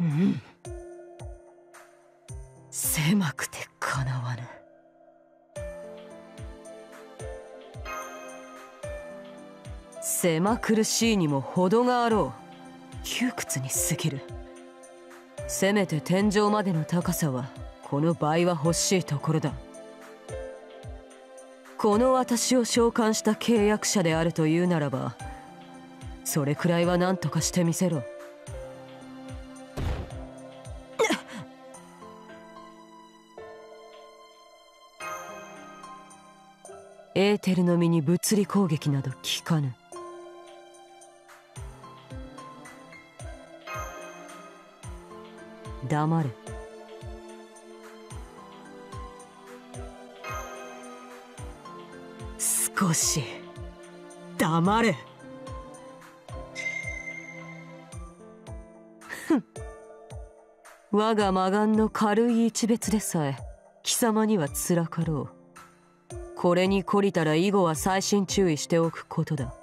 うん。狭くてかなわぬ。狭苦しいにも程があろう窮屈に過ぎる。せめて天井までの高さはこの倍は欲しいところだ。この私を召喚した契約者であるというならばそれくらいは何とかしてみせろ。エーテルの身に物理攻撃など効かぬ。黙れ。少し黙れ。ふん。我が魔眼の軽い一別でさえ貴様にはつらかろう。これに懲りたら以後は細心注意しておくことだ。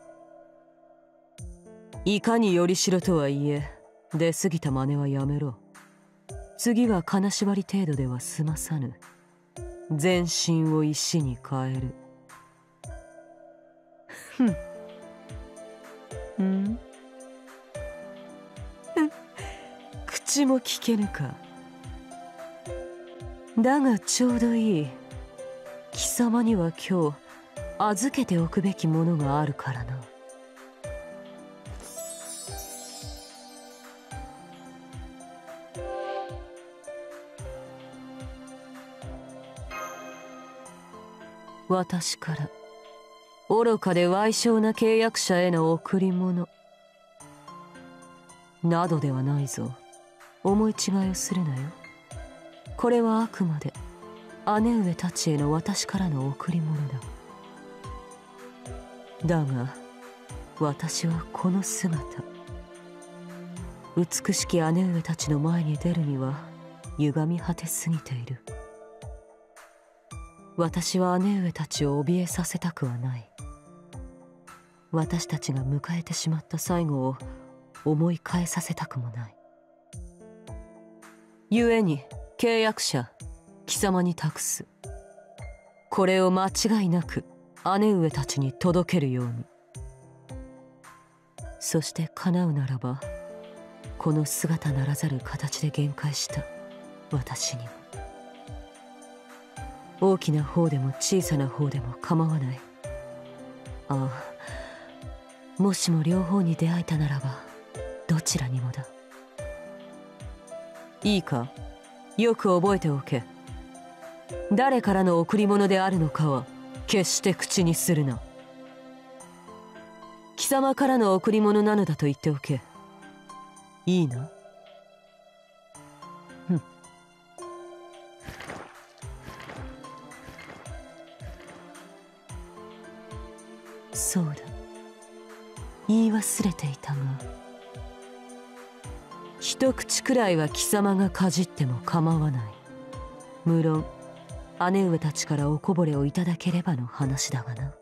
いかによりしろとはいえ出過ぎた真似はやめろ。次は金縛り程度では済まさぬ。全身を石に変える。ふん。うん。口も聞けぬかだがちょうどいい貴様には今日預けておくべきものがあるからな私から愚かで賠償な契約者への贈り物。などではないぞ。思い違いをするなよ。これはあくまで姉上たちへの私からの贈り物だ。だが私はこの姿。美しき姉上たちの前に出るには歪み果てすぎている。私は姉上たちを怯えさせたくはない。私たちが迎えてしまった最後を思い返させたくもない。故に契約者貴様に託す。これを間違いなく姉上たちに届けるように。そして叶うならばこの姿ならざる形で限界した私にも大きな方でも小さな方でも構わない。ああもしも両方に出会えたならばどちらにもだ。いいか？よく覚えておけ。誰からの贈り物であるのかは決して口にするな。貴様からの贈り物なのだと言っておけ。いいな？そうだ言い忘れていたが一口くらいは貴様がかじっても構わない。無論姉上たちからおこぼれをいただければの話だがな。